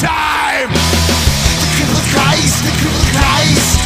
time! The criminal Christ, the criminal Christ.